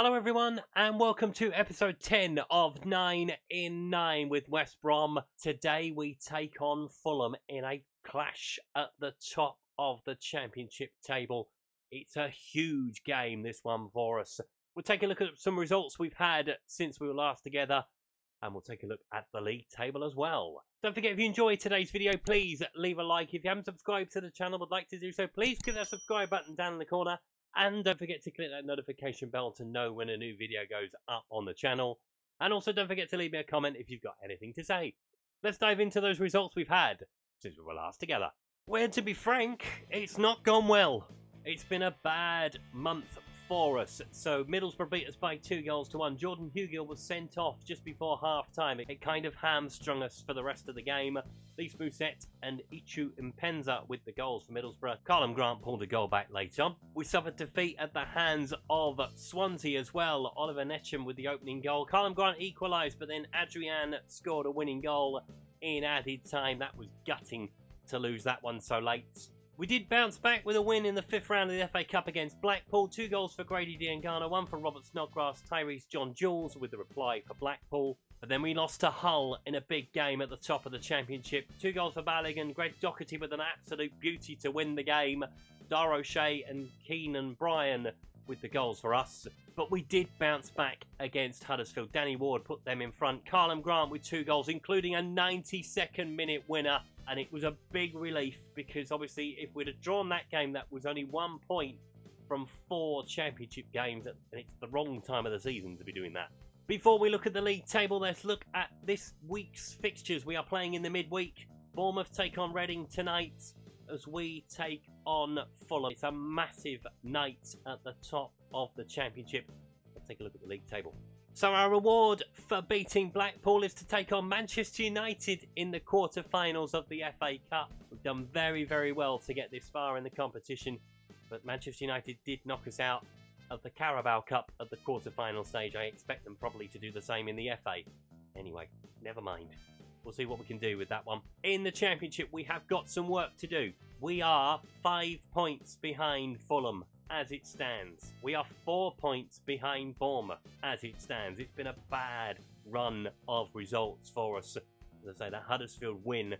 Hello, everyone, and welcome to episode 10 of 9 in 9 with West Brom. Today, we take on Fulham in a clash at the top of the championship table. It's a huge game, this one for us. We'll take a look at some results we've had since we were last together, and we'll take a look at the league table as well. Don't forget, if you enjoyed today's video, please leave a like. If you haven't subscribed to the channel would like to do so, please click that subscribe button down in the corner and don't forget to click that notification bell to know when a new video goes up on the channel. And also don't forget to leave me a comment if you've got anything to say. Let's dive into those results we've had since we were last together. Where to be frank, it's not gone well. It's been a bad month for us. So Middlesbrough beat us by two goals to one. Jordan Hugill was sent off just before half time. It kind of hamstrung us for the rest of the game. Lys Mousset and Uche Ikpeazu with the goals for Middlesbrough. Karlan Grant pulled a goal back later. We suffered defeat at the hands of Swansea as well. Oliver Ntcham with the opening goal. Karlan Grant equalised, but then Adrian scored a winning goal in added time. That was gutting to lose that one so late. We did bounce back with a win in the fifth round of the FA Cup against Blackpool. Two goals for Grady Diangana, one for Robert Snodgrass, Tyrese John-Jules with the reply for Blackpool. But then we lost to Hull in a big game at the top of the championship. Two goals for Balogun, Greg Docherty with an absolute beauty to win the game. Dara O'Shea and Keenan Bryan with the goals for us. But we did bounce back against Huddersfield. Danny Ward put them in front. Karlan Grant with two goals, including a 92nd minute winner and it was a big relief because obviously if we'd have drawn that game that was only one point from four championship games and it's the wrong time of the season to be doing that. Before we look at the league table let's look at this week's fixtures. We are playing in the midweek. Bournemouth take on reading tonight as we take on fulham. It's a massive night at the top of the championship. Let's take a look at the league table so our reward for beating Blackpool is to take on Manchester United in the quarter-finals of the FA Cup. We've done very, very well to get this far in the competition, but Manchester United did knock us out of the Carabao Cup at the quarter-final stage. I expect them probably to do the same in the FA. Anyway, never mind. We'll see what we can do with that one. In the Championship, we have got some work to do. We are five points behind Fulham as it stands. We are four points behind Bournemouth as it stands. It's been a bad run of results for us. As I say, that Huddersfield win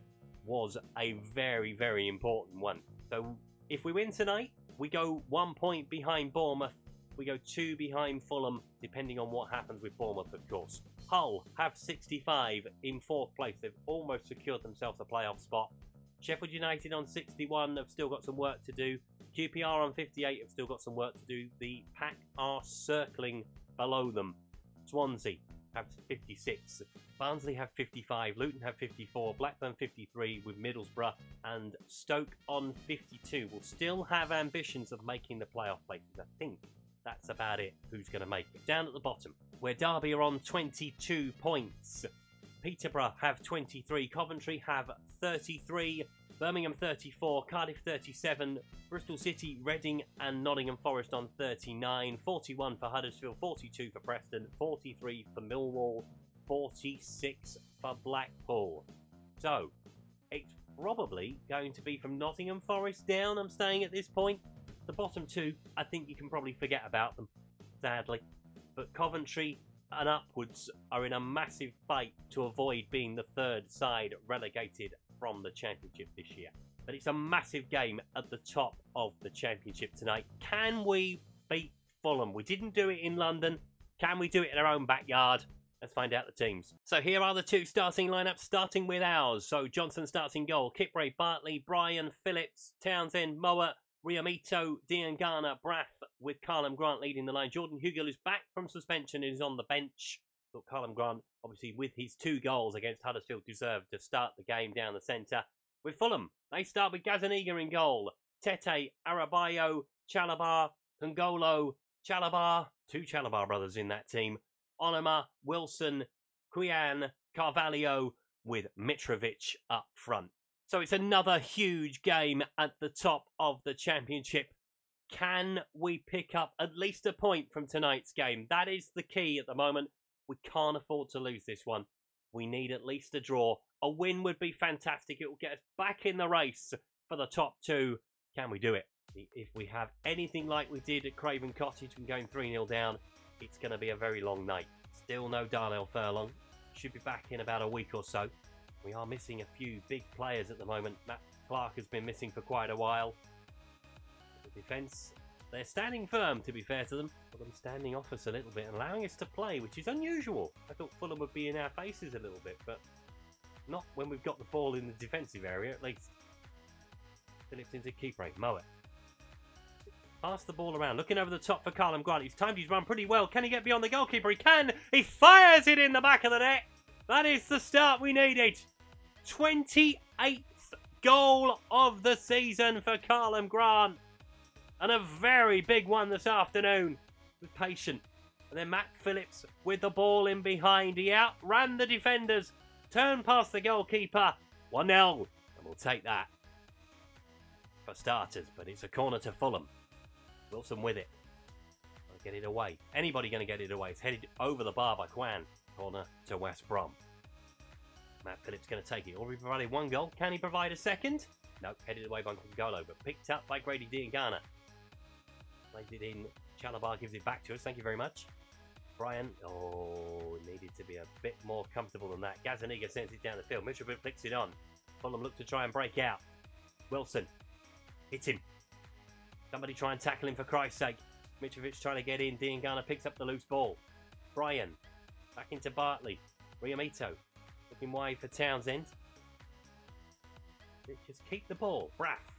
was a very, very important one. So if we win tonight, we go one point behind Bournemouth. We go two behind Fulham, depending on what happens with Bournemouth, of course. Hull have 65 in fourth place. They've almost secured themselves a playoff spot. Sheffield United on 61 have still got some work to do. QPR on 58 have still got some work to do. The pack are circling below them. Swansea have 56. Barnsley have 55. Luton have 54. Blackburn 53 with Middlesbrough and Stoke on 52. Will still have ambitions of making the playoff places. I think that's about it. Who's going to make it? Down at the bottom, where Derby are on 22 points. Peterborough have 23. Coventry have 33. Birmingham 34, Cardiff 37, Bristol City, Reading and Nottingham Forest on 39, 41 for Huddersfield, 42 for Preston, 43 for Millwall, 46 for Blackpool. So, it's probably going to be from Nottingham Forest down, I'm staying at this point. The bottom two, I think you can probably forget about them, sadly. But Coventry and upwards are in a massive fight to avoid being the third side relegated from the Championship this year. But it's a massive game at the top of the Championship tonight. Can we beat Fulham? We didn't do it in London. Can we do it in our own backyard? Let's find out the teams. So here are the two starting lineups, starting with ours. So Johnson starts in goal. Kipré, Bartley, Bryan, Phillips, Townsend, Mowatt, Riamito, Diangana, Braff, with Karlan Grant leading the line. Jordan Hugill is back from suspension and is on the bench. But Karlan Grant, obviously, with his two goals against Huddersfield, deserved to start the game down the centre. With Fulham, they start with Gazzaniga in goal. Tete, Adarabioyo, Chalobah, Pangolo, Chalobah, two Chalobah brothers in that team. Onomah, Wilson, Quyan, Carvalho, with Mitrovic up front. So it's another huge game at the top of the championship. Can we pick up at least a point from tonight's game? That is the key at the moment. We can't afford to lose this one. We need at least a draw. A win would be fantastic. It will get us back in the race for the top two. Can we do it? If we have anything like we did at Craven Cottage and going 3 0 down, it's going to be a very long night. Still no Darnell Furlong. Should be back in about a week or so. We are missing a few big players at the moment. Matt Clarke has been missing for quite a while. The defence, they're standing firm, to be fair to them, but them standing off us a little bit and allowing us to play, which is unusual. I thought Fulham would be in our faces a little bit, but not when we've got the ball in the defensive area, at least. Phillips into keeper, eh? Mower. Pass the ball around, looking over the top for Karlan Grant. He's timed his run pretty well. Can he get beyond the goalkeeper? He can! He fires it in the back of the net! That is the start we needed. 28th goal of the season for Karlan Grant. And a very big one this afternoon. With patient. And then Matt Phillips with the ball in behind. He outran the defenders. Turned past the goalkeeper. 1 0. And we'll take that. For starters, but it's a corner to Fulham. Wilson with it. Get it away. Anybody going to get it away? It's headed over the bar by Kwan. Corner to West Brom. Matt Phillips going to take it. Already provided one goal. Can he provide a second? No, headed away by Golo, but picked up by Grady Diangana. Plays it in. Chalobah gives it back to us. Thank you very much. Bryan, oh, needed to be a bit more comfortable than that. Gazzaniga sends it down the field. Mitrovic flicks it on. Fulham look to try and break out. Wilson hits him. Somebody try and tackle him for Christ's sake. Mitrovic trying to get in. Diangana picks up the loose ball. Bryan back into Bartley. Riamito looking wide for Townsend. Just keep the ball. Braff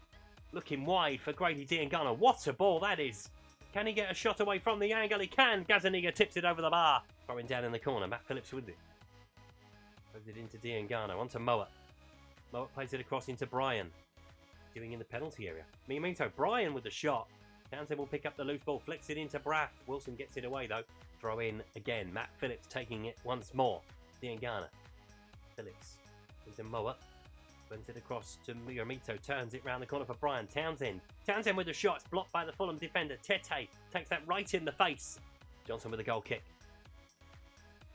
looking wide for Grady Diangana. What a ball that is! Can he get a shot away from the angle? He can. Gazzaniga tips it over the bar. Throwing down in the corner. Matt Phillips with it. Throws it into Diangana. Onto Mowatt. Mowatt plays it across into Bryan. Doing in the penalty area. Miamito. Bryan with the shot. Townsend will pick up the loose ball. Flicks it into Braff. Wilson gets it away though. Throw in again. Matt Phillips taking it once more. Diangana. Phillips into Mowatt. Sends it across to Miamito. Turns it round the corner for Bryan. Townsend. Townsend with the shots. Blocked by the Fulham defender. Tete takes that right in the face. Johnson with a goal kick.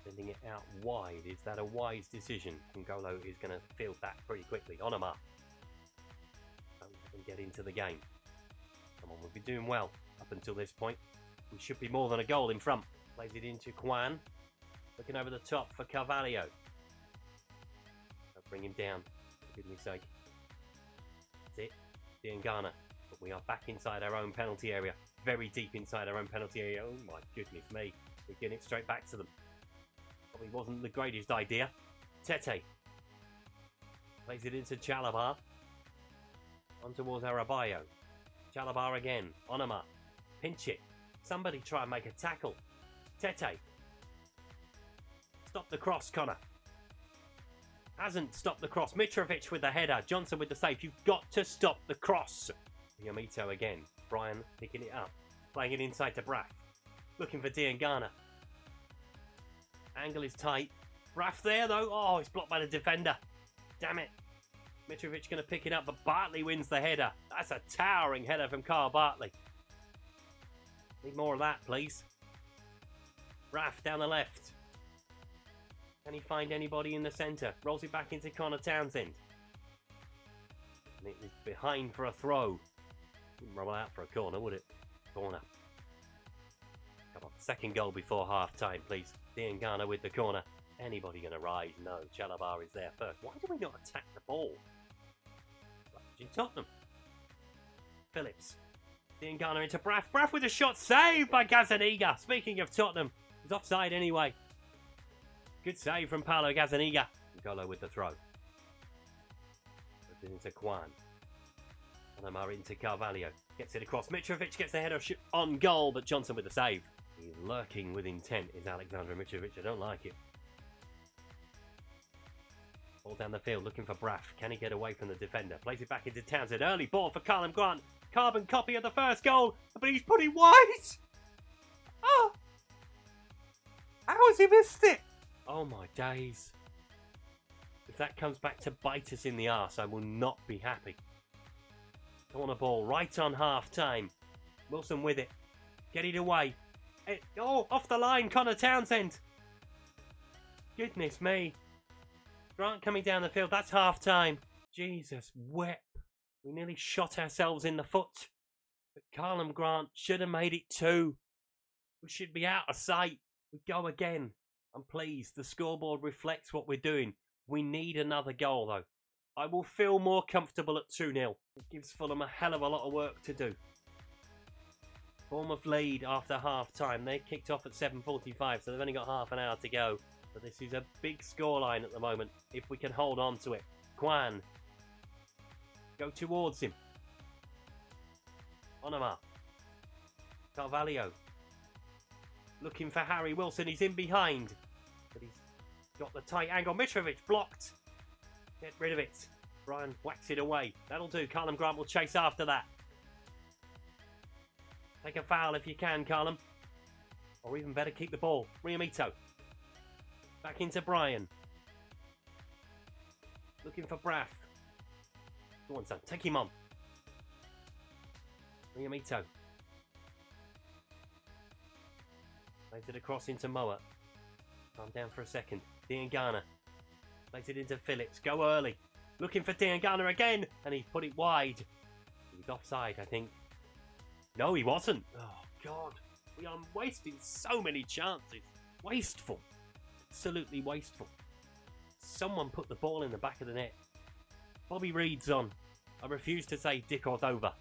Sending it out wide. Is that a wise decision? Ngolo is going to field that pretty quickly. Onomah. Don't get into the game. Come on, we've been doing well up until this point. We should be more than a goal in front. Plays it into Kwan. Looking over the top for Carvalho. bring him down goodness sake. That's it. Diangana. But we are back inside our own penalty area. Very deep inside our own penalty area. Oh my goodness me. We're getting it straight back to them. Probably wasn't the greatest idea. Tete. Plays it into Chalobah. On towards Adarabioyo. Chalobah again. Onomah. Pinch it. Somebody try and make a tackle. Tete. Stop the cross, Connor hasn't stopped the cross. Mitrovic with the header. Johnson with the save. You've got to stop the cross. Yamito again. Bryan picking it up. Playing it inside to Braff. Looking for Diangana. Angle is tight. Braff there though. Oh, it's blocked by the defender. Damn it. Mitrovic going to pick it up, but Bartley wins the header. That's a towering header from Carl Bartley. Need more of that, please. Raff down the left. Can he find anybody in the centre? Rolls it back into Connor Townsend. And it is behind for a throw. Wouldn't roll out for a corner, would it? Corner. Come on, second goal before half time, please. Diangana with the corner. Anybody going to rise? No, Chalobah is there first. Why do we not attack the ball? In Tottenham. Phillips. Diangana into Braff. Braff with a shot saved by Gazzaniga. Speaking of Tottenham, he's offside anyway. Good save from Paolo Gazzaniga. Golo with the throw. Puts it into Kwan. Onomah into Carvalho. Gets it across. Mitrovic gets the header on goal, but Johnson with the save. He's lurking with intent is Alexander Mitrovic. I don't like it. Ball down the field looking for Braff. Can he get away from the defender? Plays it back into Townsend. Early ball for Karlan Grant. Carbon copy of the first goal, but he's put it wide. Oh! Ah! How has he missed it? Oh my days. If that comes back to bite us in the arse, I will not be happy. Corner ball right on half time. Wilson with it. Get it away. It, oh, off the line, Connor Townsend. Goodness me. Grant coming down the field. That's half time. Jesus, whip. We nearly shot ourselves in the foot. But Karlan Grant should have made it two. We should be out of sight. We go again. I'm pleased. The scoreboard reflects what we're doing. We need another goal, though. I will feel more comfortable at 2 0. It gives Fulham a hell of a lot of work to do. Bournemouth lead after half time. They kicked off at 7.45, so they've only got half an hour to go. But this is a big scoreline at the moment, if we can hold on to it. Kwan. Go towards him. Onomah. Carvalho. Looking for Harry Wilson. He's in behind. But he's got the tight angle. Mitrovic blocked. Get rid of it. Bryan whacks it away. That'll do. Karlan Grant will chase after that. Take a foul if you can, Karlan. Or even better, keep the ball. Riamito. Back into Bryan. Looking for Braff. Go on, son. Take him on. Riamito. Plays it across into Mowatt. Calm down for a second. Diangana. Plays it into Phillips. Go early. Looking for Diangana again. And he put it wide. He was offside, I think. No, he wasn't. Oh, God. We are wasting so many chances. Wasteful. Absolutely wasteful. Someone put the ball in the back of the net. Bobby Reid's on. I refuse to say Decordova.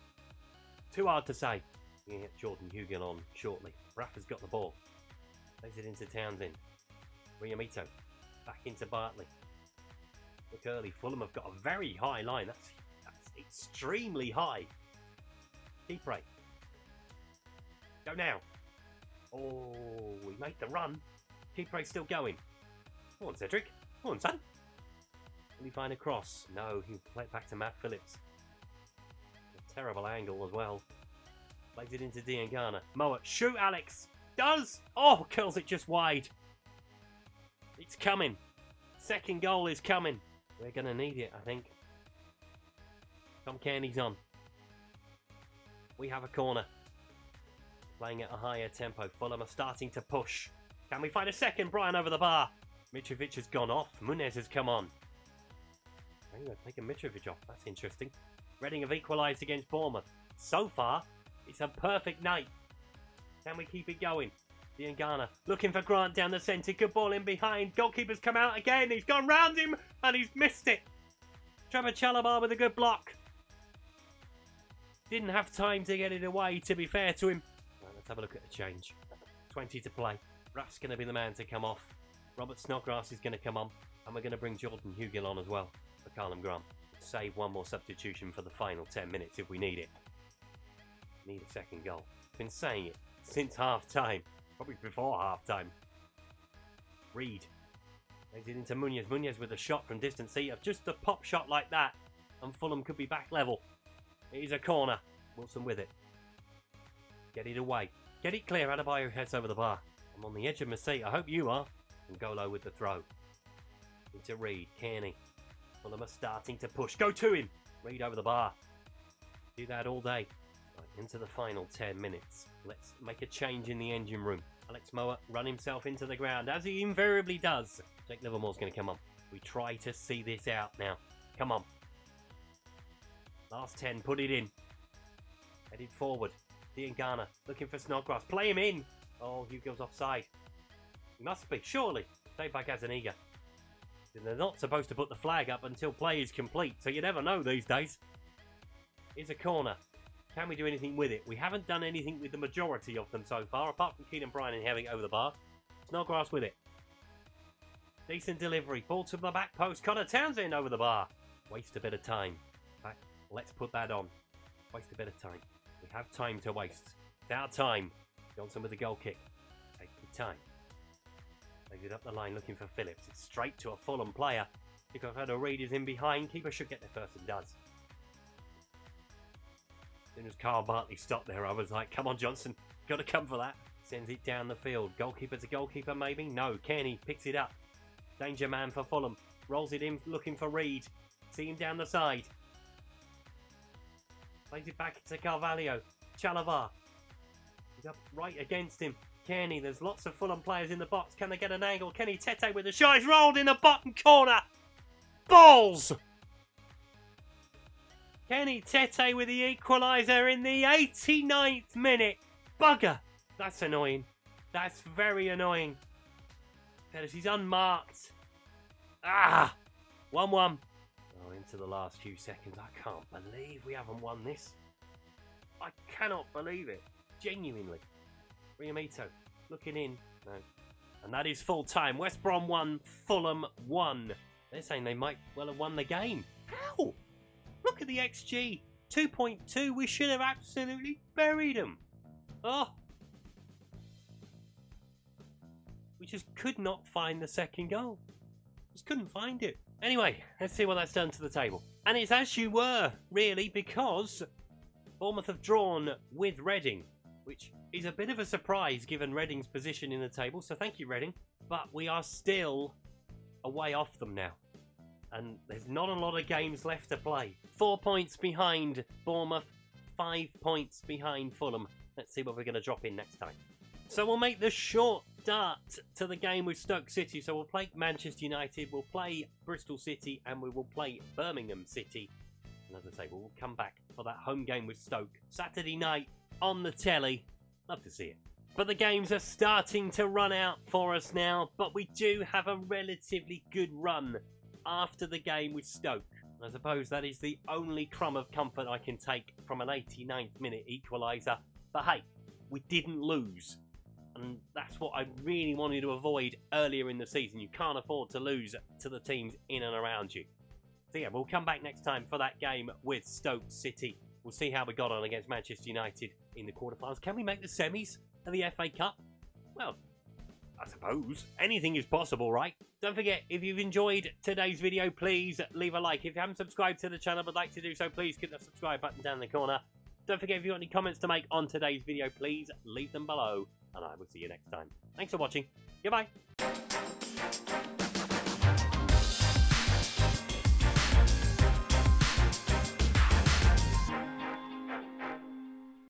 Too hard to say. We're going to get Jordan Hugill on shortly. Rafa's got the ball. Plays it into Townsend. Riamito. Back into Bartley. Look early. Fulham have got a very high line. That's, that's extremely high. Keep right. Go now. Oh, we made the run. Kipre still going. Come on, Cedric. Come on, son. Will he find a cross? No, he play back to Matt Phillips. A terrible angle as well. Plays it into Diangana. Moa, shoot, Alex. Does! Oh, curls it just wide. It's coming. Second goal is coming. We're going to need it, I think. Tom Cairney's on. We have a corner. Playing at a higher tempo. Fulham are starting to push. Can we find a second? Bryan over the bar. Mitrovic has gone off. Muniz has come on. I'm a Mitrovic off. That's interesting. Reading have equalised against Bournemouth. So far, it's a perfect night. Can we keep it going? Diangana looking for Grant down the centre. Good ball in behind. Goalkeeper's come out again. He's gone round him and he's missed it. Trevoh Chalobah with a good block. Didn't have time to get it away, to be fair to him. Right, let's have a look at the change. 20 to play. Raff's going to be the man to come off. Robert Snodgrass is going to come on. And we're going to bring Jordan Hugill on as well for Karlan Grant. Save one more substitution for the final 10 minutes if we need it. Need a second goal. Been saying it since half time. Probably before half time. Reid. Lays it into Muniz. Muniz with a shot from distance. See, just a pop shot like that. And Fulham could be back level. It is a corner. Wilson with it. Get it away. Get it clear. Adebayo heads over the bar. I'm on the edge of my seat. I hope you are. And Golo with the throw. Into Reid. Cairney. Fulham are starting to push. Go to him. Reid over the bar. Do that all day. Right, into the final 10 minutes. Let's make a change in the engine room. Alex Mowatt run himself into the ground, as he invariably does. Jake Livermore's going to come on. We try to see this out now. Come on. Last 10, put it in. Headed forward. Diangana looking for Snodgrass. Play him in. Oh, Hugo's offside. He must be, surely. Saved by Gazzaniga. They're not supposed to put the flag up until play is complete, so you never know these days. Here's a corner. Can we do anything with it? We haven't done anything with the majority of them so far, apart from Keenan Bryan and having over the bar. Snodgrass with it. Decent delivery. Ball to the back post. Connor Townsend over the bar. Waste a bit of time. Let's put that on. Waste a bit of time. We have time to waste. It's our time. Johnson with the goal kick. Take your time. Plays it up the line looking for Phillips. It's straight to a Fulham player. Because Header Reid is in behind. Keeper should get there first and does. Soon as Carl Bartley stopped there, I was like, come on, Johnson. Got to come for that. Sends it down the field. Goalkeeper to goalkeeper, maybe? No. Cairney picks it up. Danger man for Fulham. Rolls it in looking for Reed. See him down the side. Plays it back to Carvalho. Chalobah. He's up right against him. Cairney, there's lots of Fulham players in the box. Can they get an angle? Kenny Tete with the shot. He's rolled in the bottom corner. Balls! Kenny Tete with the equaliser in the 89th minute. Bugger! That's annoying. That's very annoying. He's unmarked. Ah! 1 1. Oh, into the last few seconds. I can't believe we haven't won this. I cannot believe it. Genuinely. Riamito looking in. No. And that is full time. West Brom 1, Fulham 1. They're saying they might well have won the game. How? Look at the XG. 2.2. We should have absolutely buried them. Oh. We just could not find the second goal. Just couldn't find it. Anyway, let's see what that's done to the table. And it's as you were, really, because Bournemouth have drawn with Reading, which is a bit of a surprise given Reading's position in the table. So thank you, Reading. But we are still away off them now. And there's not a lot of games left to play. Four points behind Bournemouth, five points behind Fulham. Let's see what we're going to drop in next time. So we'll make the short start to the game with Stoke City. So we'll play Manchester United, we'll play Bristol City, and we will play Birmingham City. And as I say, we'll come back for that home game with Stoke Saturday night on the telly. Love to see it. But the games are starting to run out for us now, but we do have a relatively good run after the game with Stoke. I suppose that is the only crumb of comfort I can take from an 89th minute equaliser. But hey, we didn't lose. And that's what I really wanted to avoid earlier in the season. You can't afford to lose to the teams in and around you. So yeah, we'll come back next time for that game with Stoke City. We'll see how we got on against Manchester United in the quarterfinals. Can we make the semis of the FA Cup? Well, I suppose. Anything is possible, right? Don't forget, if you've enjoyed today's video, please leave a like. If you haven't subscribed to the channel but like to do so, please hit the subscribe button down in the corner. Don't forget, if you've got any comments to make on today's video, please leave them below. And I will see you next time. Thanks for watching. Goodbye.